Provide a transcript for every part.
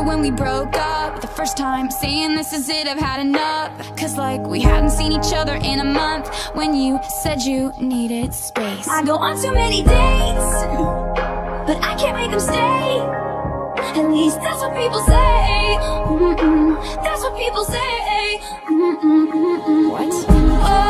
remember when we broke up? The first time saying this is it, I've had enough. Cause like we hadn't seen each other in a month. When you said you needed space. I go on too many dates But I can't make them stay. At least that's what people say. Mm -mm, That's what people say. Mm What? Oh.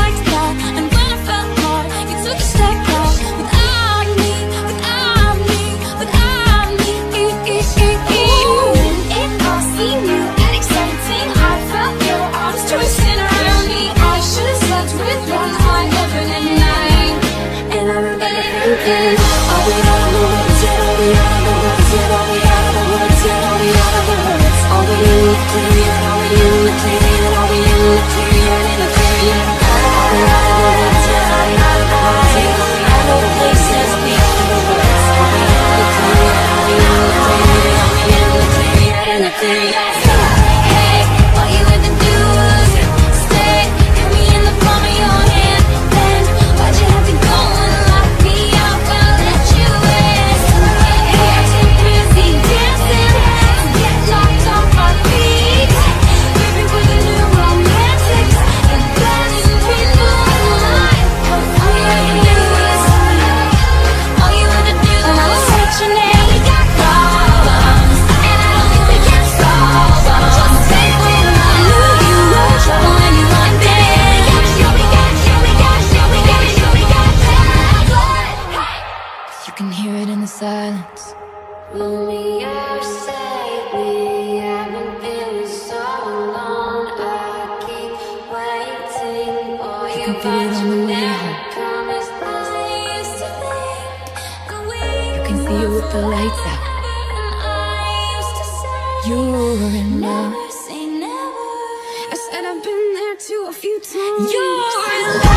can hear it in the silence. Pull me out, save me. I've been feeling so alone. I keep waiting for you, but you never come as close as used to think. You can see it with the lights out. You were enough. Never say never. I said I've been there too a few times. You're enough.